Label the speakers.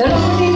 Speaker 1: 得了目